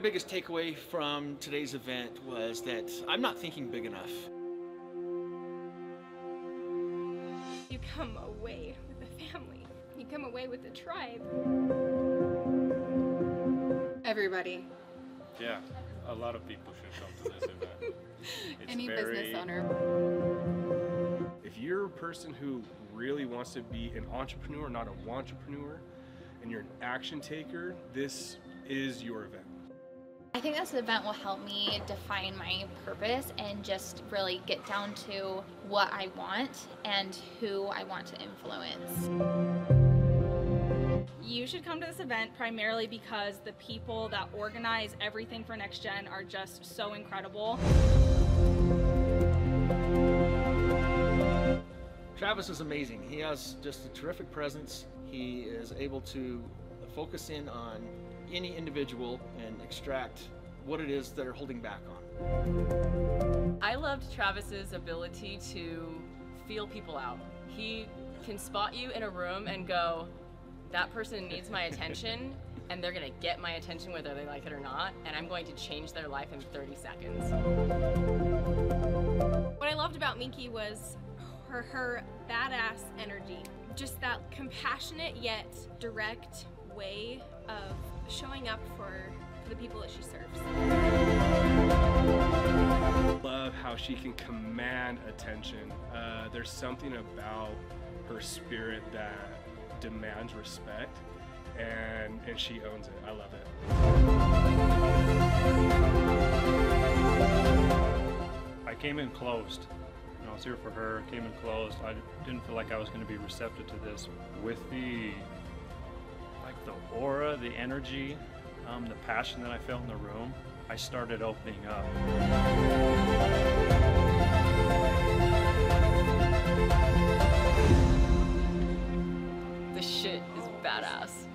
My biggest takeaway from today's event was that I'm not thinking big enough. You come away with a family. You come away with a tribe. Everybody. Yeah, a lot of people should come to this event. It's Any very- business owner. If you're a person who really wants to be an entrepreneur, not a wantrepreneur, and you're an action taker, this is your event. I think this event will help me define my purpose and just really get down to what I want and who I want to influence. You should come to this event primarily because the people that organize everything for Next Gen are just so incredible. Travis is amazing. He has just a terrific presence. He is able to focus in on any individual and extract what it is they're holding back on. I loved Travis's ability to feel people out. He can spot you in a room and go, that person needs my attention and they're gonna get my attention whether they like it or not, and I'm going to change their life in 30 seconds. What I loved about Minky was her, her badass energy. Just that compassionate yet direct way of showing up for, for the people that she serves. Love how she can command attention. Uh, there's something about her spirit that demands respect, and and she owns it. I love it. I came in closed. You know, I was here for her, came in closed. I didn't feel like I was going to be receptive to this. With the, like the aura, the energy, um, the passion that I felt in the room, I started opening up. This shit is badass.